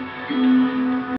Música